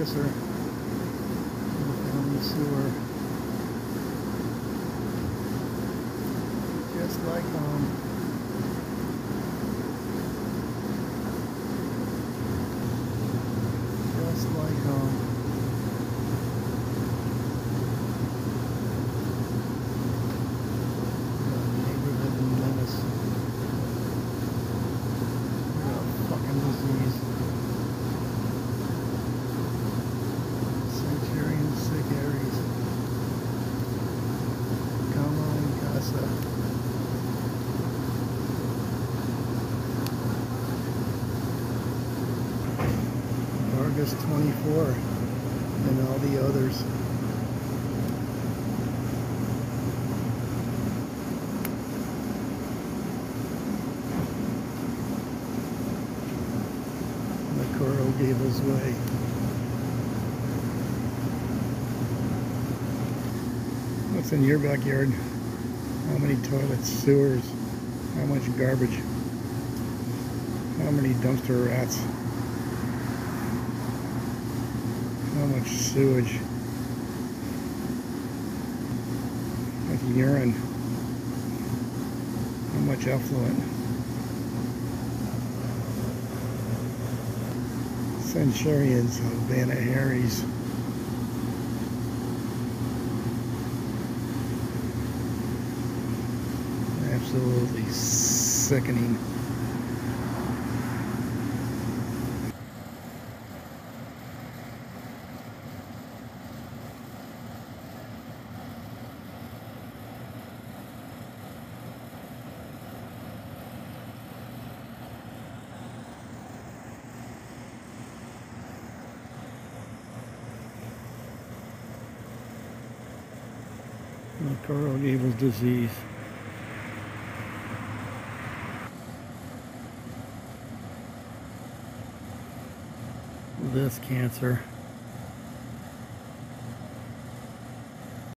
pisser in the sewer. Just like home. August 24 and all the others. The Coral Gables Way. What's in your backyard? How many toilets, sewers? How much garbage? How many dumpster rats? How much sewage? Like urine? How much effluent? Centurions of Vanna Harry's. Absolutely sickening. Coral Gables disease. This cancer.